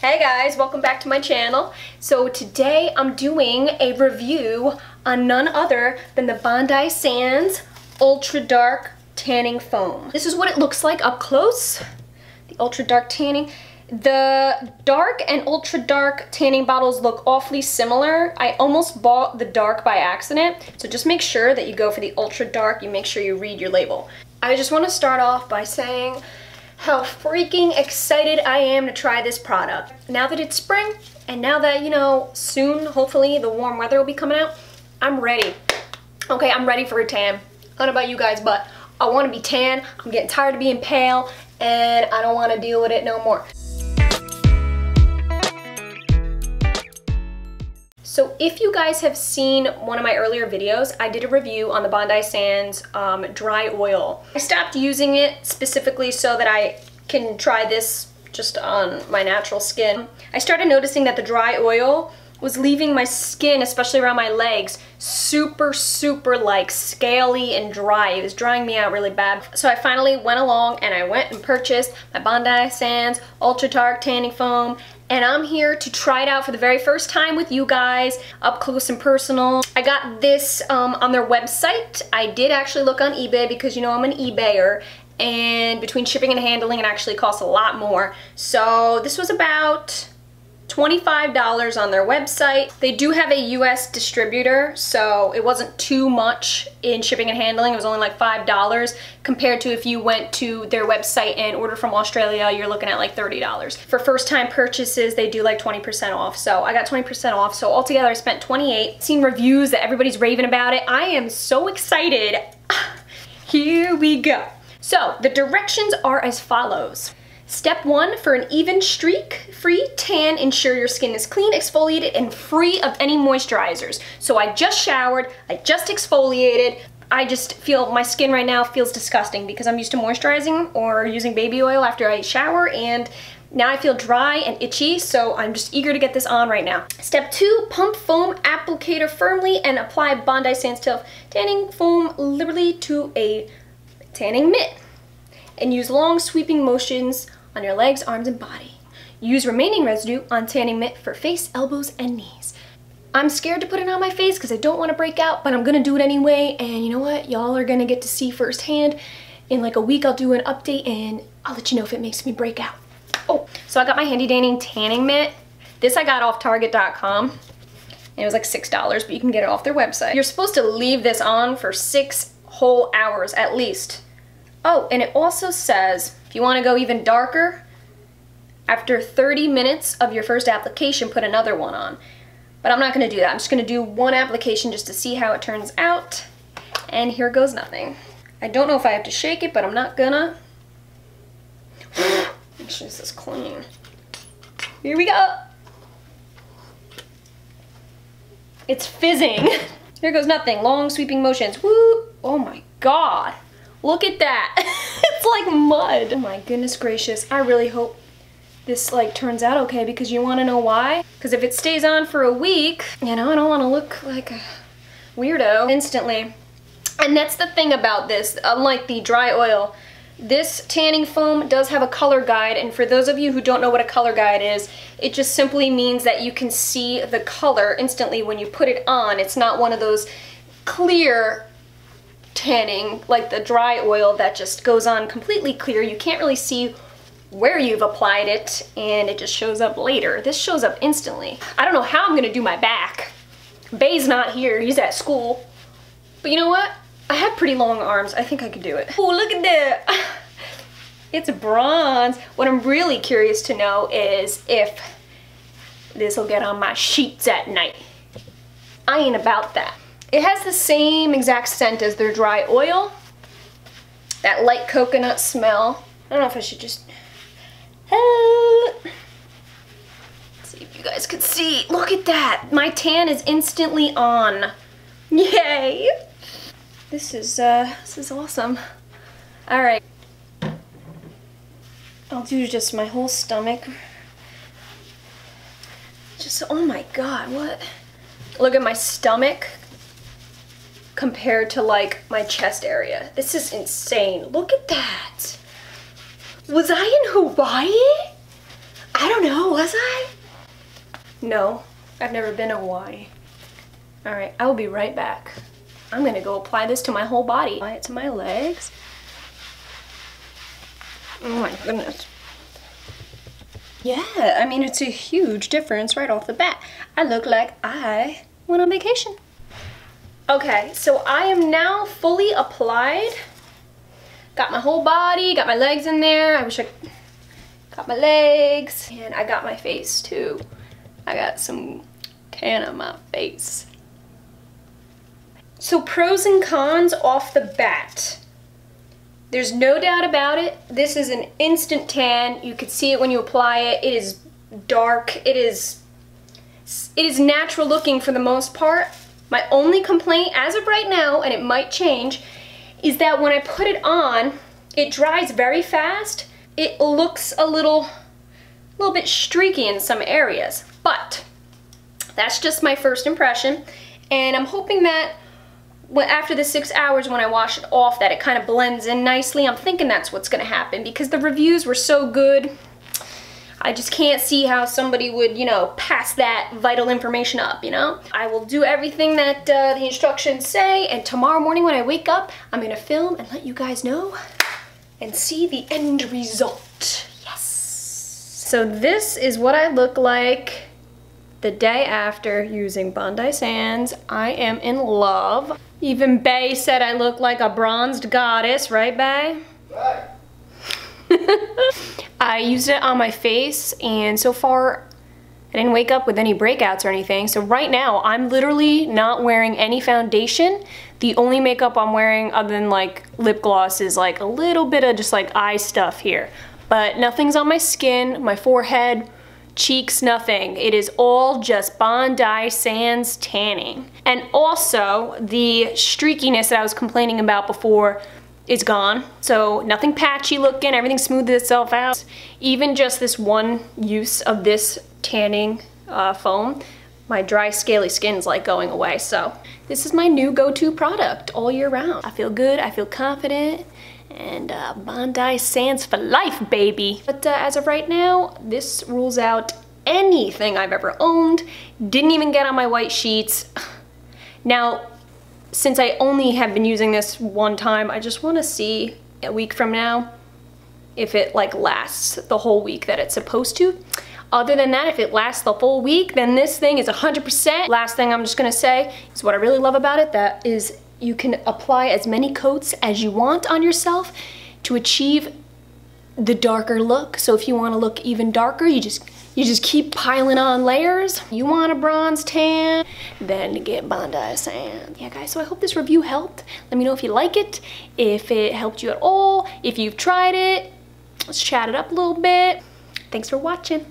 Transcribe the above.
Hey guys, welcome back to my channel. So today I'm doing a review on none other than the Bondi Sands Ultra Dark Tanning Foam. This is what it looks like up close, the Ultra Dark Tanning. The dark and ultra dark tanning bottles look awfully similar. I almost bought the dark by accident, so just make sure that you go for the ultra dark, you make sure you read your label. I just want to start off by saying how freaking excited I am to try this product. Now that it's spring, and now that, you know, soon, hopefully, the warm weather will be coming out, I'm ready. Okay, I'm ready for a tan. I don't know about you guys, but I want to be tan. I'm getting tired of being pale, and I don't want to deal with it no more. So if you guys have seen one of my earlier videos, I did a review on the Bondi Sands um, dry oil. I stopped using it specifically so that I can try this just on my natural skin. I started noticing that the dry oil was leaving my skin, especially around my legs, super, super like scaly and dry. It was drying me out really bad. So I finally went along and I went and purchased my Bondi Sands Ultra Dark Tanning Foam and I'm here to try it out for the very first time with you guys, up close and personal. I got this um, on their website. I did actually look on eBay because you know I'm an eBayer, and between shipping and handling it actually costs a lot more. So this was about $25 on their website. They do have a US distributor, so it wasn't too much in shipping and handling. It was only like $5 compared to if you went to their website and order from Australia, you're looking at like $30. For first time purchases, they do like 20% off. So I got 20% off. So altogether I spent 28. Seen reviews that everybody's raving about it. I am so excited. Here we go. So the directions are as follows. Step one, for an even streak-free tan, ensure your skin is clean, exfoliated, and free of any moisturizers. So I just showered, I just exfoliated, I just feel my skin right now feels disgusting because I'm used to moisturizing or using baby oil after I shower and now I feel dry and itchy, so I'm just eager to get this on right now. Step two, pump foam applicator firmly and apply Bondi Sands tanning foam liberally to a tanning mitt. And use long sweeping motions on your legs, arms, and body. Use remaining residue on tanning mitt for face, elbows, and knees. I'm scared to put it on my face because I don't want to break out, but I'm going to do it anyway. And you know what? Y'all are going to get to see firsthand. In like a week, I'll do an update and I'll let you know if it makes me break out. Oh, so I got my handy dandy tanning mitt. This I got off Target.com. It was like $6, but you can get it off their website. You're supposed to leave this on for six whole hours at least. Oh, and it also says if you want to go even darker, after 30 minutes of your first application, put another one on. But I'm not going to do that. I'm just going to do one application just to see how it turns out. And here goes nothing. I don't know if I have to shake it, but I'm not gonna. Sure this is clean. Here we go. It's fizzing. Here goes nothing. Long sweeping motions. Woo! Oh my god. Look at that. it's like mud. Oh my goodness gracious. I really hope this like turns out okay because you want to know why? Because if it stays on for a week, you know, I don't want to look like a weirdo instantly. And that's the thing about this, unlike the dry oil, this tanning foam does have a color guide, and for those of you who don't know what a color guide is, it just simply means that you can see the color instantly when you put it on. It's not one of those clear tanning like the dry oil that just goes on completely clear. You can't really see where you've applied it and it just shows up later. This shows up instantly. I don't know how I'm gonna do my back. Bay's not here, he's at school. But you know what? I have pretty long arms. I think I could do it. Oh, look at that. It's bronze. What I'm really curious to know is if this will get on my sheets at night. I ain't about that. It has the same exact scent as their dry oil. That light coconut smell. I don't know if I should just... Let's see if you guys can see. Look at that. My tan is instantly on. Yay. This is, uh, this is awesome. All right. I'll do just my whole stomach. Just, oh my God, what? Look at my stomach compared to like my chest area. This is insane. Look at that. Was I in Hawaii? I don't know, was I? No, I've never been to Hawaii. All right, I will be right back. I'm gonna go apply this to my whole body. Apply it to my legs. Oh my goodness. Yeah, I mean, it's a huge difference right off the bat. I look like I went on vacation. Okay, so I am now fully applied. Got my whole body, got my legs in there. I wish I got my legs and I got my face too. I got some tan on my face. So pros and cons off the bat. There's no doubt about it. This is an instant tan. You can see it when you apply it. It is dark. It is it is natural looking for the most part. My only complaint as of right now, and it might change, is that when I put it on, it dries very fast. It looks a little, little bit streaky in some areas, but that's just my first impression. And I'm hoping that after the six hours when I wash it off that it kind of blends in nicely. I'm thinking that's what's gonna happen because the reviews were so good. I just can't see how somebody would, you know, pass that vital information up, you know? I will do everything that uh, the instructions say, and tomorrow morning when I wake up, I'm gonna film and let you guys know and see the end result. Yes. So this is what I look like the day after using Bondi Sands. I am in love. Even Bay said I look like a bronzed goddess, right Bay? Right. I used it on my face and so far I didn't wake up with any breakouts or anything. So right now I'm literally not wearing any foundation. The only makeup I'm wearing other than like lip gloss is like a little bit of just like eye stuff here. But nothing's on my skin, my forehead, cheeks, nothing. It is all just Bondi Sands tanning. And also the streakiness that I was complaining about before is gone. So nothing patchy looking, everything smoothed itself out. Even just this one use of this tanning uh, foam, my dry scaly skin's like going away. So this is my new go-to product all year round. I feel good, I feel confident, and uh, Bondi Sands for life, baby. But uh, as of right now, this rules out anything I've ever owned. Didn't even get on my white sheets. Now, since I only have been using this one time, I just wanna see a week from now if it like lasts the whole week that it's supposed to. Other than that, if it lasts the full week, then this thing is 100%. Last thing I'm just gonna say is what I really love about it, that is you can apply as many coats as you want on yourself to achieve the darker look. So if you wanna look even darker, you just you just keep piling on layers. You want a bronze tan, then get Bondi Sand. Yeah guys, so I hope this review helped. Let me know if you like it, if it helped you at all, if you've tried it. Let's chat it up a little bit. Thanks for watching.